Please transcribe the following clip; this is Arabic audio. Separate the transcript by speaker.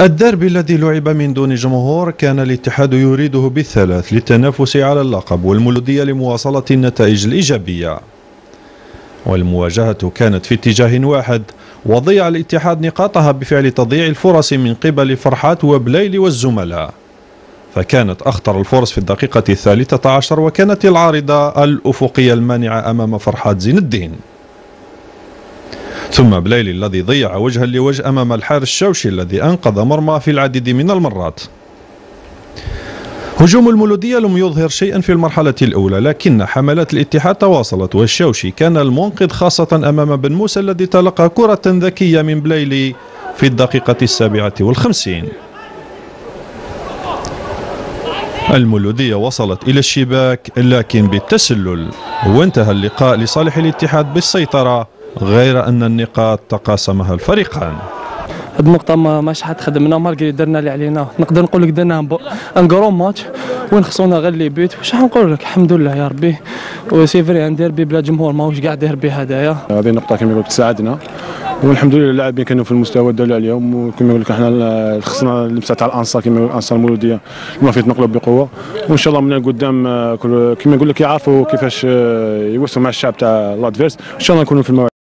Speaker 1: الدربي الذي لعب من دون جمهور كان الاتحاد يريده بالثلاث للتنافس على اللقب والمولودية لمواصلة النتائج الإيجابية. والمواجهة كانت في اتجاه واحد وضيع الاتحاد نقاطها بفعل تضييع الفرص من قبل فرحات وبليل والزملاء. فكانت أخطر الفرص في الدقيقة الثالثة عشر وكانت العارضة الأفقية المانعة أمام فرحات زين الدين. ثم بليل الذي ضيع وجها لوجه أمام الحارس الشوشي الذي أنقذ مرمى في العديد من المرات. هجوم المولودية لم يظهر شيئا في المرحلة الأولى لكن حملات الاتحاد تواصلت والشوشي كان المنقذ خاصة أمام بن موسى الذي تلقى كرة ذكية من بليلي في الدقيقة السابعة والخمسين. المولودية وصلت إلى الشباك لكن بالتسلل وانتهى اللقاء لصالح الاتحاد بالسيطرة غير أن النقاط تقاسمها الفريقان.
Speaker 2: هاد النقطة ما ماش حد خدمنا مالغري درنا اللي علينا. نقدر نقول لك درنا ان كرون ماتش وين خصونا غير لي بيت. واش نقول لك؟ الحمد لله يا ربي. وسي فري ان ديربي بلا جمهور ماهوش كاع ديربي هدايا.
Speaker 3: هذه النقطة كما يقول تساعدنا. والحمد لله اللاعبين كانوا في المستوى دالوا عليهم وكما يقول لك إحنا خصنا اللمسه تاع الأنصار كما يقول الأنصار المولودية ما في تنقلوا بقوة. وإن شاء الله من قدام كما يقول لك يعرفوا كيفاش يوصلوا مع الشعب تاع لادفيرس إن شاء الله نكونوا في الموعد.